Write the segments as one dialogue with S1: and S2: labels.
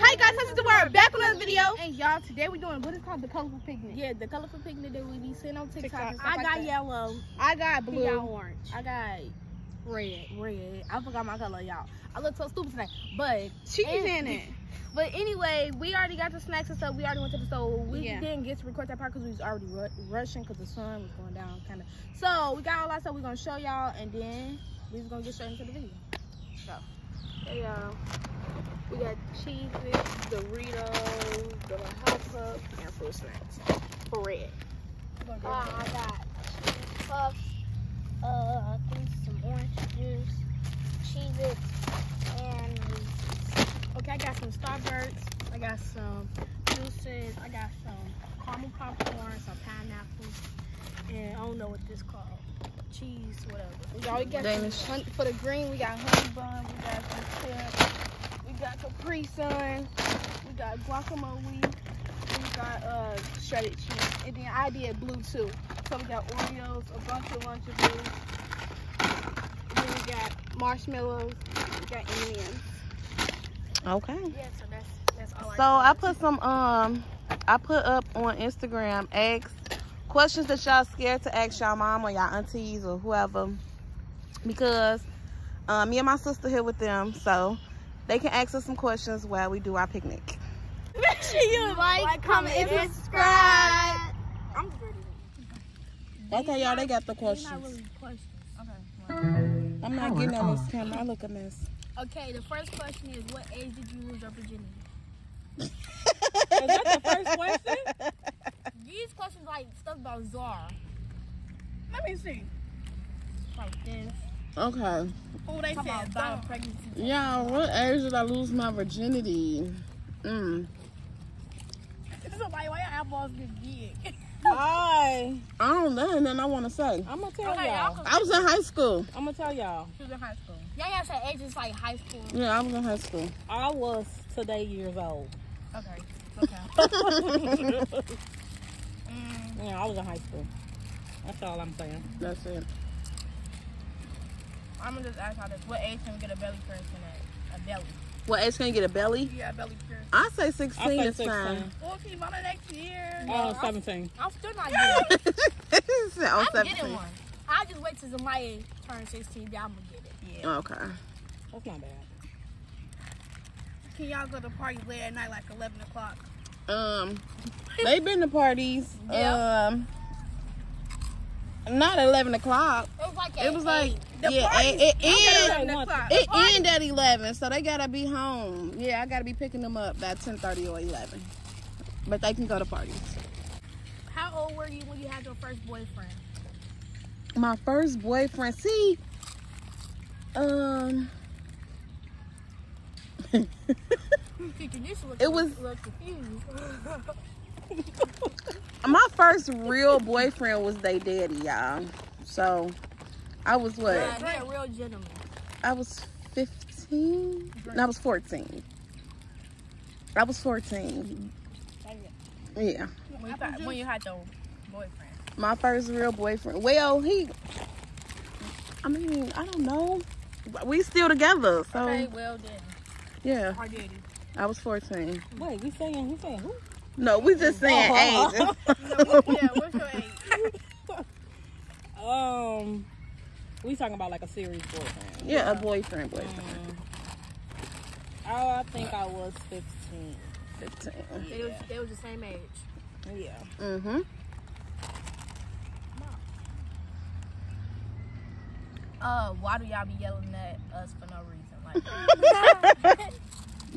S1: Hi guys, this is the word back on another video. And y'all, today we're doing what is called the colorful picnic.
S2: Yeah, the colorful picnic that we be seeing on TikTok.
S1: TikTok
S2: I
S1: like
S2: got
S1: that.
S2: yellow.
S1: I got blue.
S2: got orange. I got red. Red. I forgot my color, y'all. I look so stupid tonight. But
S1: She's in it.
S2: but anyway, we already got the snacks and stuff. We already went to the store. We
S1: Yeah.
S2: didn't get to record that part because we was already ru- rushing because the sun was going down, kind of. So we got all that stuff. We're gonna show y'all, and then we just gonna get straight into the video. So, hey y'all, we got cheeses, Doritos, the hot cup, and fruit snacks for red.
S3: Uh, I got cheese puffs, uh, I think some orange juice, Cheez-It, and.
S2: Okay, I got some Starbursts. I got some juices. I got some caramel popcorn, some pineapples, and I don't know what this called. Cheese, whatever.
S1: We got
S4: Danish.
S1: some for the green. We got honey bun. We got some chips. We got Capri Sun. We got guacamole. We got uh shredded cheese. And then I did blue too. So we got Oreos, a bunch of Lunchables. Then we got marshmallows. We got M&M's.
S4: Okay.
S2: Yeah, so that's that's all.
S4: So I put some um I put up on Instagram eggs questions that y'all scared to ask y'all mom or y'all aunties or whoever because uh, me and my sister here with them so they can ask us some questions while we do our picnic.
S1: Make sure you like, comment, and subscribe.
S2: I'm ready.
S4: Okay, y'all, they got the questions.
S2: really questions.
S4: I'm not getting on this camera. I look a mess.
S2: Okay, the first question is, what age did you lose your virginity?
S4: Is that the first question?
S2: These questions like stuff about Zara,
S1: Let me see.
S2: like this.
S4: Okay.
S1: Oh, they
S2: Talk
S1: said
S2: about
S1: about
S2: about pregnancy.
S4: Yeah, what age did I lose my virginity? Mm.
S2: Somebody, why your eyeballs get big?
S5: I,
S4: I don't know and then I want to say.
S5: I'm gonna tell
S2: Okay,
S5: y'all.
S2: y'all
S4: I was in high school.
S5: I'm gonna tell y'all.
S2: She was in high school. Y'all gotta say age is like high school.
S4: Yeah, I was in high school.
S5: I was today years old.
S2: Okay. Okay.
S5: Yeah, I was in high school. That's all I'm saying.
S4: That's it.
S2: I'm gonna just ask y'all this: What age can we get a belly piercing at? A belly.
S4: What age can you get a belly?
S1: Yeah, a belly piercing.
S4: I say 16
S5: I say
S4: is fine.
S5: 16.
S1: 14 by the next year.
S5: Oh, 17.
S2: I'm still not getting it.
S4: She said, oh,
S2: I'm
S4: 17.
S2: getting one. I just wait till somebody turns 16. Then I'm gonna get it. Yeah.
S4: Okay.
S5: That's not bad.
S1: Can y'all go to parties late at night, like 11 o'clock?
S4: Um, they've been to parties.
S2: Yeah.
S4: Um, not 11 o'clock.
S2: It was like
S4: It was like,
S1: The
S4: yeah,
S1: parties
S4: it, it,
S1: end
S4: end,
S1: at 11
S4: it end at 11, so they gotta be home. Yeah, I gotta be picking them up by 10:30 or 11. But they can go to parties.
S2: How old were you when you had your first boyfriend?
S4: My first boyfriend, see, um,
S2: Teacher, you should look
S4: It was- my first real boyfriend was they daddy, y'all. So I was what?
S2: Yeah, a real gentleman.
S4: I was 15. No, I was 14. I was 14. Yeah.
S2: When you, got- when you had your boyfriend.
S4: My first real boyfriend. Well, he, I mean, I don't know. We still together. So,
S2: Okay, well then.
S4: yeah,
S2: Or did he?
S4: I was 14.
S5: Wait, we saying, we saying who?
S4: No, we just saying
S5: Oh.
S4: age.
S1: yeah, what's your age?
S5: Um, we talking about like a serious boyfriend.
S4: yeah, a boyfriend, boyfriend.
S5: Mm. Oh, I think I was 15.
S4: 15.
S2: They, was, they was the same age.
S5: Yeah.
S4: Mm-hmm.
S2: Uh, why do y'all be yelling at us for no reason? Like,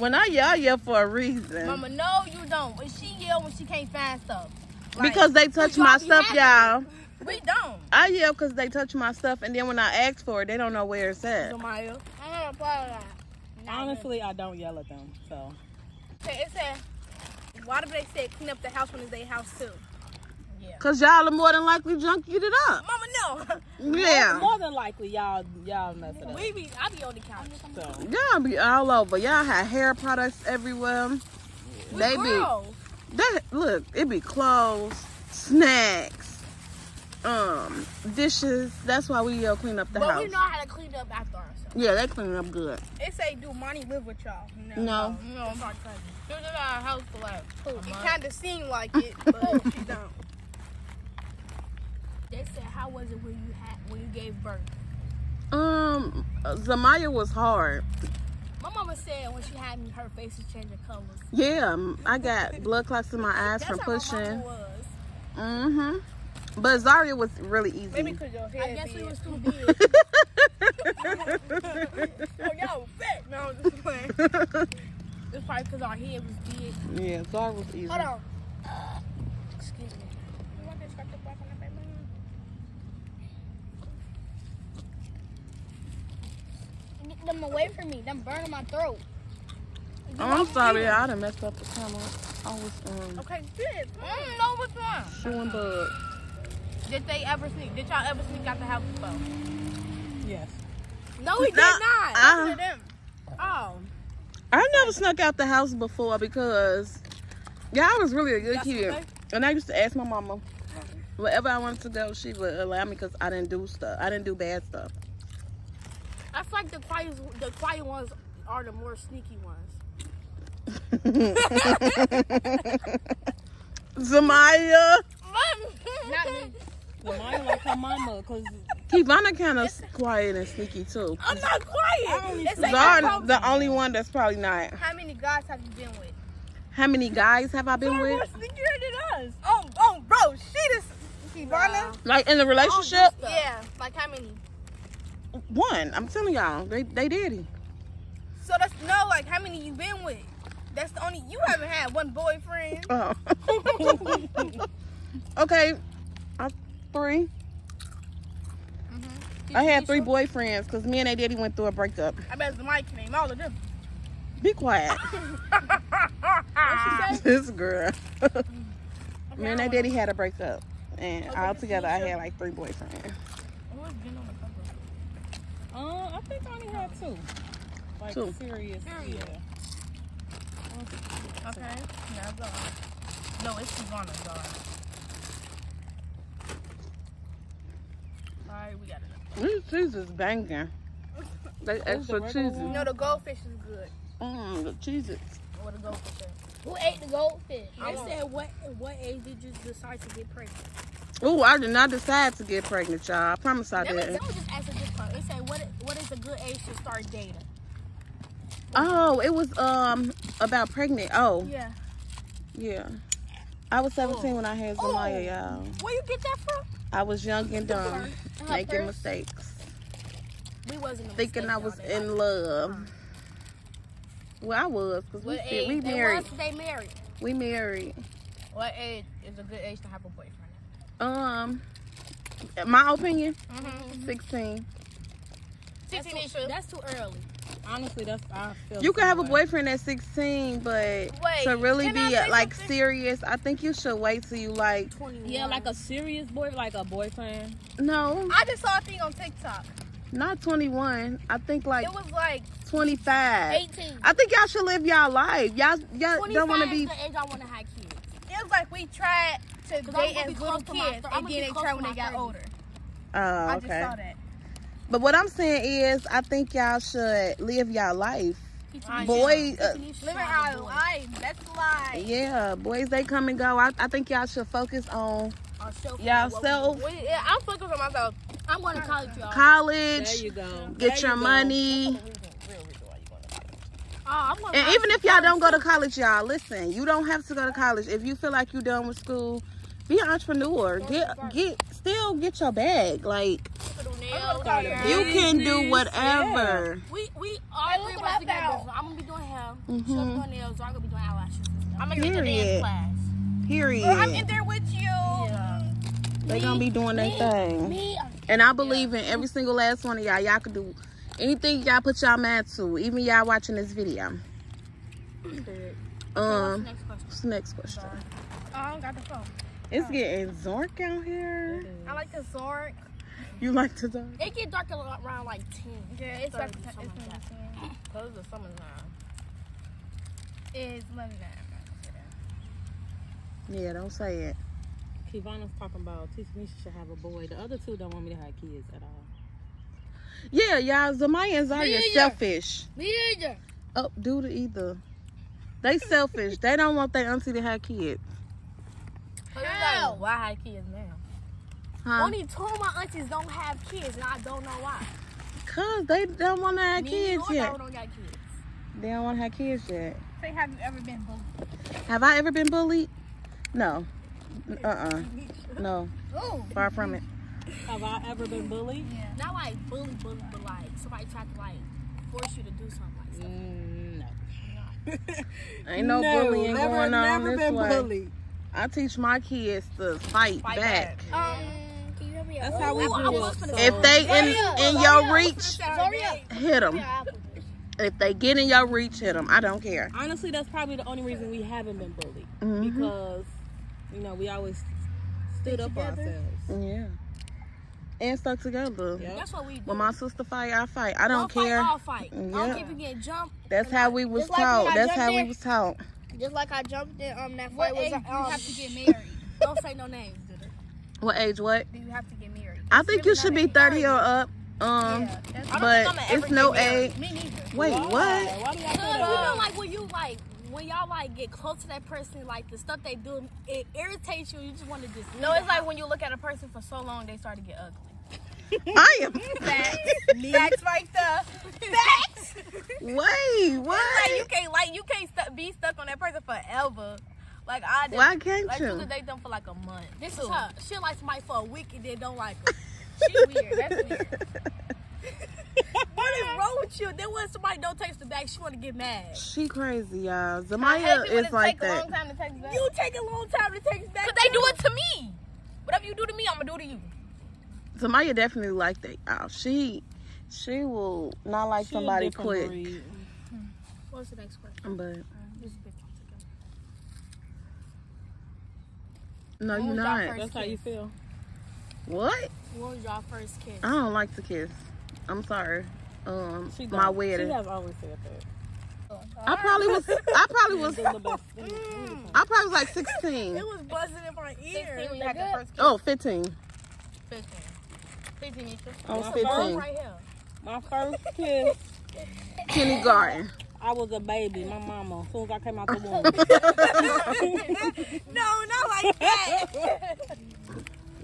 S4: When I yell, yell for a reason.
S2: Mama, no, you don't. When she yell when she can't find stuff. Like,
S4: because they touch my stuff,
S2: happy.
S4: y'all.
S2: we don't.
S4: I yell because they touch my stuff, and then when I ask for it, they don't know where it's at.
S2: Zamaya.
S3: I'm gonna apply that.
S5: Honestly, I don't yell at them. So,
S1: It said, why do they say clean up the house when it's their house too?
S2: Yeah.
S4: Because y'all are more than likely junkied it up.
S1: Mama, no.
S4: Yeah.
S5: more than likely, y'all y'all mess it up.
S1: we be, I be on the couch.
S5: So,
S4: Y'all be all over. Y'all have hair products everywhere. They be that look, it be clothes, snacks, um, dishes. That's why we yell clean up the
S2: But
S4: house.
S2: we know how to clean up after ourselves.
S4: Yeah, they clean up good.
S1: It say, do money live with y'all?
S4: No.
S2: No, it's our cousin. She was in our house for like a
S1: It kind of seemed like it, but she don't.
S2: They said, how was it when you had when you gave birth?
S4: Um, Zamaya was hard.
S2: My mama said when she had me, her face was changing colors.
S4: Yeah, I got blood clots in my eyes
S2: That's
S4: from
S2: how
S4: pushing.
S2: mama was.
S4: Mm-hmm. But Zaria was really easy.
S1: Maybe because your head
S2: I guess
S1: big.
S2: we was too big.
S1: Oh, y'all fat. No, I'm just playing.
S2: It's probably because our head was big.
S4: yeah, Zaria was easy.
S1: Hold on.
S2: Excuse me.
S1: You want this scratch the back on the baby?
S3: Get them away from me. Them burning my throat.
S4: Oh, I'm sorry, I done messed up the camera. I was um
S1: Okay, good.
S2: Mm, no, which one?
S4: chewing bug.
S2: Did they ever sneak? Did y'all ever sneak out the house before?
S5: Yes.
S2: No, we did not.
S4: I-
S1: Look them.
S2: oh.
S4: I never snuck out the house before because yeah, I was really a good
S2: That's
S4: kid. And I used to ask my mama wherever I wanted to go, she would allow me because I didn't do stuff. I didn't do bad stuff.
S2: I feel like the quiet, the quiet ones are the more sneaky ones.
S4: Zamaya,
S1: Not me.
S5: The mine like her mama, cause
S4: Kivana kind of quiet and sneaky too.
S2: I'm not quiet.
S4: Zara, the only one that's probably not.
S1: how many guys have you been with?
S4: How many guys have I been
S1: More
S4: with?
S1: sneakier than us. Oh, oh, bro, she just. Ivana?
S4: Like in the relationship?
S1: Yeah, like how many?
S4: One. I'm telling y'all, they they daddy.
S1: So that's no, like how many you been with? That's the only you haven't had one boyfriend.
S4: Oh. okay, I, 3 mm-hmm. I had three boyfriends because me and they daddy went through a breakup.
S1: I bet the mic name all of them.
S4: Be quiet. this girl. Mm. me and they daddy had a breakup. And all together, I had like three boyfriends.
S5: Uh, I think I only had two. Like
S4: Two.
S5: serious.
S2: Serious.
S5: Yeah.
S2: Okay. Yeah, go. No, it's Ivana, go on. Alright, we got it.
S4: These cheese is banging. They extra
S5: regular
S4: cheesy.
S1: You know the goldfish is good.
S4: Mmm, the cheese cheeses.
S2: What a goldfish is.
S3: Who ate the goldfish?
S2: I said, what what age did you decide to get pregnant?
S4: Ooh, I did not decide to get pregnant, y'all. I promise I
S2: Let good age to start dating?
S4: Oh, it was um about pregnant. Oh,
S1: Yeah.
S4: yeah. I was 17 when I had Zamaya,
S2: Oh.
S4: y'all.
S2: Where you get that from?
S4: I was young and dumb, making mistakes,
S2: We wasn't
S4: thinking
S2: mistake,
S4: I was in
S2: like-
S4: love. Well, I was, because we,
S2: age
S4: we
S2: they
S4: married.
S2: they married?
S4: We married.
S2: What age is a good age to have a boyfriend?
S4: Um, my opinion,
S2: Mm-hmm.
S4: 16.
S2: That's too, that's too early.
S5: Honestly, that's I feel.
S4: You can
S5: the
S4: have a boyfriend at 16, but
S1: Wait,
S4: to really be
S1: say
S4: like
S1: something?
S4: serious, I think you should wait till you like,
S2: 21.
S5: Yeah, like a serious boy, like a boyfriend.
S4: no,
S1: I just saw a thing on TikTok.
S4: not 21. I think like
S1: It was like
S4: 25.
S3: 18.
S4: I think y'all should live y'all life. Y'all, y'all don't want to be.
S2: is the age I want to have kids.
S1: it was like we tried to date as little kids, and then
S2: be
S1: they tried when they got
S2: 30s.
S1: older.
S4: Oh,
S1: I just
S4: okay.
S1: saw that.
S4: But what I'm saying is, I think y'all should live y'all life.
S2: I
S4: Boy,
S2: know.
S4: uh,
S2: You should
S1: Living our life. That's a lie.
S4: Yeah, boys, they come and go. I, I think y'all should focus on
S2: Our
S4: y'all self.
S1: We- yeah, I'm focused on myself.
S2: I'm going to college, y'all.
S4: College.
S5: There you go.
S4: get
S5: There
S4: your
S5: you go.
S4: money.
S2: Oh,
S4: And even if y'all don't go to college, y'all listen. You don't have to go to college. If you feel like you're done with school, be an entrepreneur. Get get still get your bag. Like
S2: nails,
S1: I'm
S2: hair.
S4: You can do
S5: Business,
S4: whatever.
S2: We we all
S3: Hey,
S2: three
S3: look
S2: of us
S3: what I
S2: together.
S3: found.
S2: So I'm gonna be doing hair.
S4: Mhm.
S2: She'll be doing nails. I'm gonna be doing eyelashes. I'm gonna get the
S4: Period.
S2: dance class.
S4: Period.
S1: Well, I'm in there with you.
S2: Yeah.
S4: They gonna be doing their thing.
S3: Me,
S4: And I believe in every single last one of y'all. Y'all can do anything y'all put y'all mind to. Even y'all watching this video. Um,
S2: Next question.
S4: what's the next question?
S1: Oh, I don't got the phone.
S4: It's getting Zork out here.
S1: I like the Zork.
S4: You like to talk?
S2: It get dark around like 10.
S1: Yeah, it's like
S2: Thirty,
S1: it's
S2: something like that.
S1: like
S2: Cause it's the summertime.
S1: It's eleven
S4: Yeah, don't say it.
S5: Kivana's talking about Tisha should have a boy. The other two don't want me to have kids at all.
S4: Yeah, y'all. Zamaya and Zaria
S3: Me either.
S4: selfish.
S3: Me either.
S4: Oh, do the either. They selfish. they don't want their auntie to have kids.
S3: How?
S2: Why have kids now?
S4: Huh?
S2: Only two of my aunties don't have kids, and I don't know why.
S4: Cause they don't want to have
S2: Me
S4: kids yet.
S2: don't got kids.
S4: They don't want to have kids yet.
S1: Say, have you ever been bullied?
S4: Have I ever been bullied? No. Uh uh No.
S3: Oh.
S4: Far from it.
S5: Have I ever been bullied? Yeah.
S2: Not like bully, bully, but like somebody tried to like force you to do something like stuff.
S5: Mm, no.
S4: Ain't no, bullying
S5: never,
S4: going on
S5: never
S4: this
S5: been
S4: way.
S5: bullied.
S4: I teach my kids to fight,
S2: Fight
S4: back.
S3: Um,
S5: That's how we
S2: Ooh, I
S5: grew
S2: was
S5: up.
S2: finna
S5: so-
S2: say-
S4: If they in in your reach, hit them. If they get in your reach, hit them. I don't care.
S5: Honestly, that's probably the only reason we haven't been bullied.
S4: Mhm.
S5: Because, you know, we always stood up for ourselves.
S4: Yeah. And stuck together.
S5: Yep.
S2: That's what we do.
S4: When my sister fight, I fight. I don't
S2: All
S4: care.
S2: Fight, all fight. I don't care if you get jumped.
S4: That's how we was
S3: Just like
S4: taught.
S3: when
S4: That's
S3: jumped
S4: how we was taught.
S3: Just like I jumped in um that
S1: What
S3: fight
S1: age
S3: was
S1: do you
S3: um,
S1: have to get married?
S2: Don't say no names, do they?
S4: What age? What?
S1: Do you have to get married?
S4: I think you should be thirty or up. Um,
S1: Yeah, that's-
S2: I don't
S4: but
S2: think I'ma ever
S4: it's no
S2: married.
S4: age.
S1: Me neither.
S4: Wait,
S5: Why?
S4: what?
S5: Why do y'all say
S2: Cause you know, like when you like when y'all like get close to that person, like the stuff they do, it irritates you. You just want to just
S1: No, it's like when you look at a person for so long, they start to get ugly.
S4: I am.
S1: Facts. Facts right there. Facts.
S4: Wait,
S1: like
S4: what?
S1: you can't like you can't stu- be stuck on that person forever. Like I just,
S4: Why can't
S1: like you
S4: you?
S1: could date them for like a month.
S2: this is her. She like somebody for a week and then don't like her.
S1: She weird. That's weird.
S2: What is wrong with you? Then when somebody don't text her back, she want to get mad.
S4: She crazy, y'all. Zamaya is like
S1: take a
S4: that.
S1: long time to text back.
S2: You take a long time to text back.
S1: Cause they do it to me. Whatever you do to me, I'm gonna do to you.
S4: Zamaya definitely like that. y'all. She, she will not like
S5: She
S4: somebody quick.
S5: breed. Hmm.
S2: What's the next question?
S4: But
S2: This is big one together.
S4: No, you're not.
S2: first
S5: That's how you feel.
S4: What?
S2: When was y'all first kiss?
S4: I don't like to kiss. I'm sorry. Um,
S5: She
S4: my wedding.
S5: She has always said that.
S4: I probably was. I probably was.
S5: Them the best things.
S4: I probably was like 16.
S2: It was buzzing in my ear.
S1: 16 when you had the first kiss.
S4: Oh, 15.
S1: 15. 15 each.
S4: I was
S5: My
S4: 15.
S5: first-
S2: Right.
S5: My first kiss,
S4: Kindergarten.
S5: I was a baby. My mama, as soon as I came out the womb.
S2: No, not like that.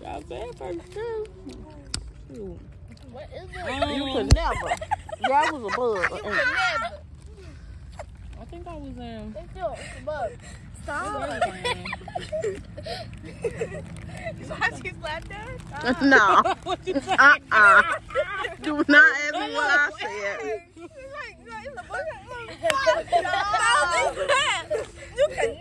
S5: Y'all first kiss. Shoot.
S3: What is it?
S5: Um,
S4: You could never. That was a bug. You could never.
S5: I think I was in.
S3: They feel it's a bug.
S1: How she slapped her?
S4: no.
S5: what you say?
S4: Uh-uh. Do not ask me what I said.
S1: You can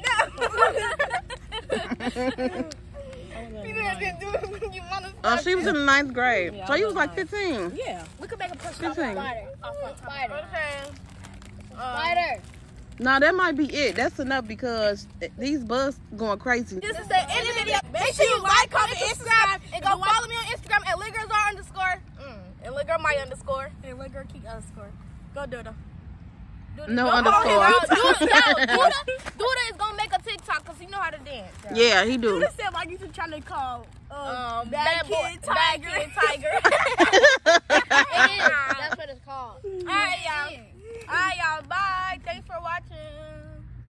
S4: Oh, she was in ninth grade.
S5: Yeah,
S4: So
S5: I
S4: you
S5: was
S4: was like 15.
S5: Yeah.
S2: We could make a push
S4: 15.
S3: Spider. Spider.
S1: Um,
S3: Spider.
S4: No, that might be it. That's enough because these bugs going crazy.
S1: This is the end of the video. Make sure you like, comment, and subscribe, and go follow me on Instagram at LitGirlsR underscore mm, and LitGirl my underscore.
S2: And let girl keep underscore. Go do them.
S4: No
S1: Come
S4: underscore.
S1: Duda, no, Duda, Duda is gonna make a TikTok because he know how to dance.
S4: Yeah, he do.
S2: You said like you should try to call uh,
S1: Um,
S2: bad,
S1: boy-
S2: kid
S1: bad
S2: tiger.
S1: kid tiger.
S3: That's what it's called.
S1: All right, y'all. All right, y'all. Bye. Thanks for watching.